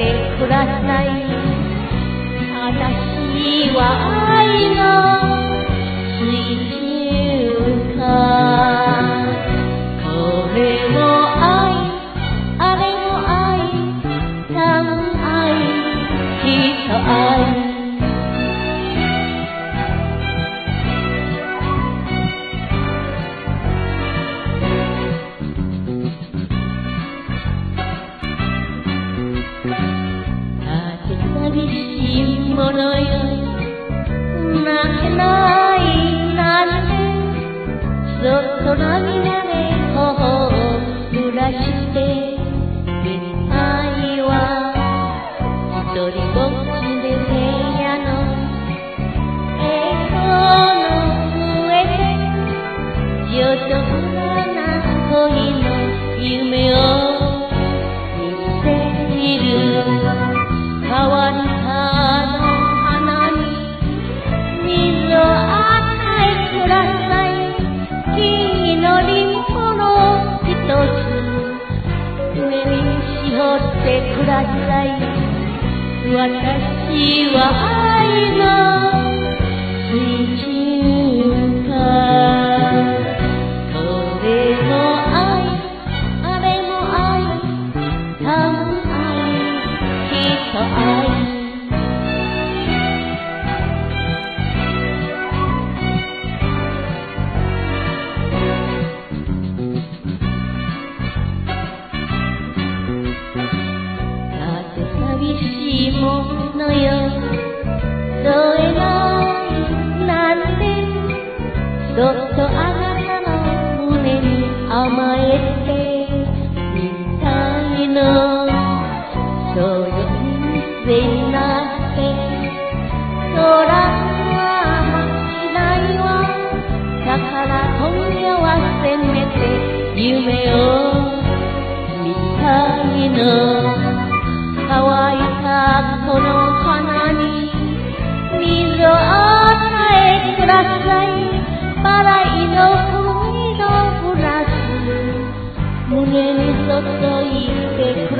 てください。私は空になれ頬を濡らして。ください。私は愛の。水のよ。どえないなんてそっとあなたの胸に甘えてみたいの。そうよ風になって。空がしないわ。だから今夜はせめて夢を見たいの。えくださいバラ色恋のグラス胸に注いで